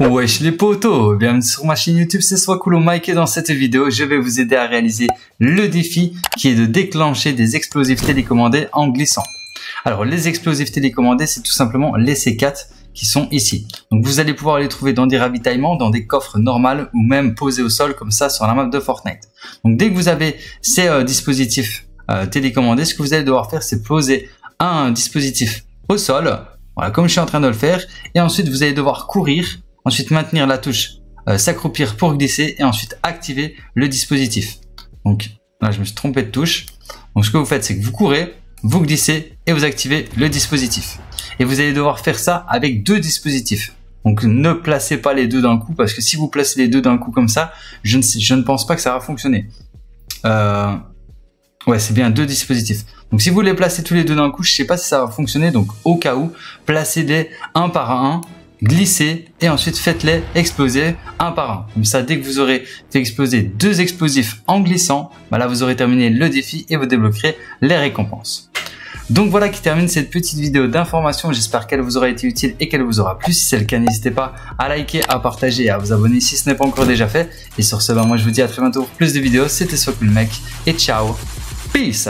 Wesh les potos, bienvenue sur ma chaîne YouTube, c'est Swakulo Mike et dans cette vidéo, je vais vous aider à réaliser le défi qui est de déclencher des explosifs télécommandés en glissant. Alors les explosifs télécommandés, c'est tout simplement les C4 qui sont ici. Donc vous allez pouvoir les trouver dans des ravitaillements, dans des coffres normaux ou même posés au sol comme ça sur la map de Fortnite. Donc dès que vous avez ces euh, dispositifs euh, télécommandés, ce que vous allez devoir faire, c'est poser un dispositif au sol, voilà comme je suis en train de le faire, et ensuite vous allez devoir courir ensuite maintenir la touche euh, s'accroupir pour glisser et ensuite activer le dispositif. Donc là je me suis trompé de touche. Donc ce que vous faites c'est que vous courez, vous glissez et vous activez le dispositif. Et vous allez devoir faire ça avec deux dispositifs. Donc ne placez pas les deux d'un coup parce que si vous placez les deux d'un coup comme ça, je ne, je ne pense pas que ça va fonctionner. Euh, ouais, c'est bien deux dispositifs. Donc si vous les placez tous les deux d'un coup, je ne sais pas si ça va fonctionner. Donc au cas où, placez-les un par un glissez et ensuite faites-les exploser un par un. Comme ça, dès que vous aurez fait exploser deux explosifs en glissant, bah là vous aurez terminé le défi et vous débloquerez les récompenses. Donc voilà qui termine cette petite vidéo d'information. J'espère qu'elle vous aura été utile et qu'elle vous aura plu. Si c'est le cas, n'hésitez pas à liker, à partager et à vous abonner si ce n'est pas encore déjà fait. Et sur ce, bah moi je vous dis à très bientôt pour plus de vidéos. C'était Swapul Mec et ciao. Peace.